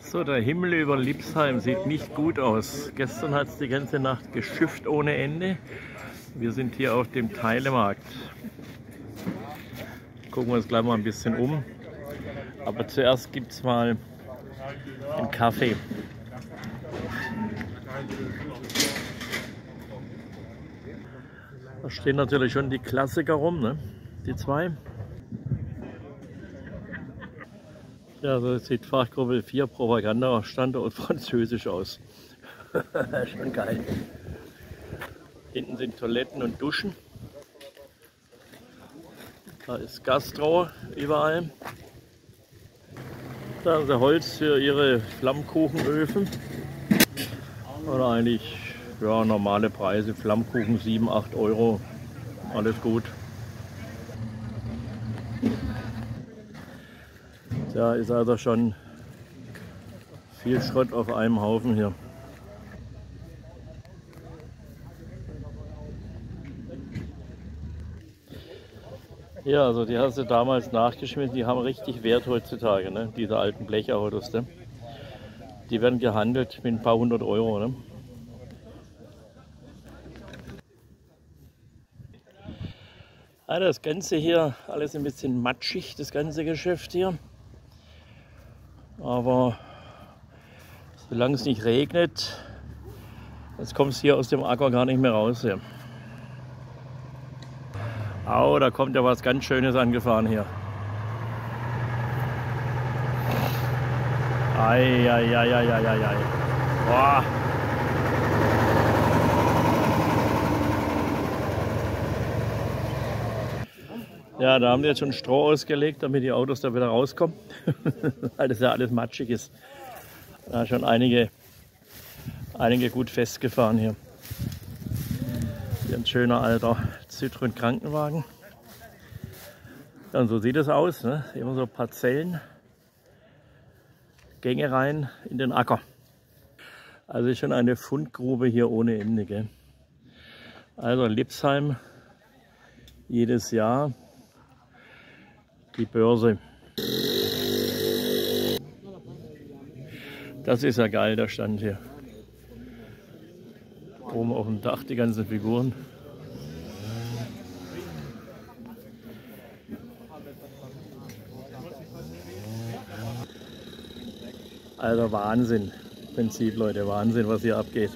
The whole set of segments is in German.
So, der Himmel über Lipsheim sieht nicht gut aus. Gestern hat es die ganze Nacht geschifft ohne Ende. Wir sind hier auf dem Teilemarkt. Gucken wir uns gleich mal ein bisschen um. Aber zuerst gibt es mal einen Kaffee. Da stehen natürlich schon die Klassiker rum, ne? die zwei. Ja, so sieht Fachgruppe 4 Propaganda Standort Französisch aus. Schon geil. Hinten sind Toiletten und Duschen. Da ist Gastro überall. Da sie Holz für ihre Flammkuchenöfen. Oder eigentlich ja, normale Preise. Flammkuchen 7, 8 Euro. Alles gut. Da ist also schon viel Schrott auf einem Haufen hier. Ja, also die hast du damals nachgeschmissen, die haben richtig Wert heutzutage, ne? diese alten Blechautos. Ne? Die werden gehandelt mit ein paar hundert Euro. Ne? Ja, das Ganze hier, alles ein bisschen matschig, das ganze Geschäft hier. Aber solange es nicht regnet, jetzt kommt es hier aus dem Acker gar nicht mehr raus. Hier. Au, da kommt ja was ganz Schönes angefahren hier. Eieieiei. Boah. Ja, da haben die jetzt schon Stroh ausgelegt, damit die Autos da wieder rauskommen, weil das ja alles matschig ist. Da schon einige, einige gut festgefahren hier. Hier ein schöner alter Citroën Krankenwagen. Und so sieht es aus, ne? immer so Parzellen, Gänge rein in den Acker. Also schon eine Fundgrube hier ohne Ende. Gell? Also Lipsheim jedes Jahr die Börse. Das ist ja geil, der Stand hier. Oben auf dem Dach die ganzen Figuren. Also Wahnsinn. Prinzip, Leute, Wahnsinn, was hier abgeht.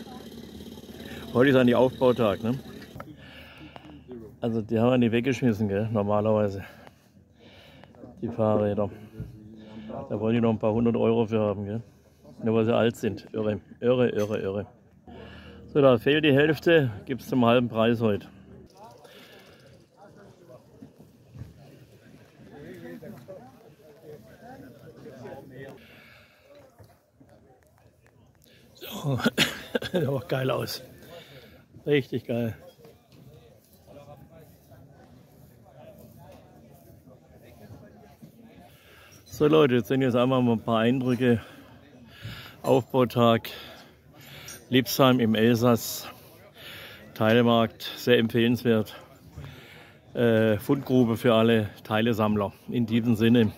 Heute ist eigentlich Aufbautag, ne? Also die haben wir nicht weggeschmissen, gell, normalerweise die Fahrräder. Da wollen die noch ein paar hundert Euro für haben, gell? nur weil sie alt sind. Irre, irre, irre, irre. So, da fehlt die Hälfte, gibt es zum halben Preis heute. So, sieht auch geil aus. Richtig geil. So Leute, jetzt sind jetzt einmal mal ein paar Eindrücke. Aufbautag, Liebsheim im Elsass, Teilemarkt, sehr empfehlenswert. Äh, Fundgrube für alle Teilesammler. In diesem Sinne,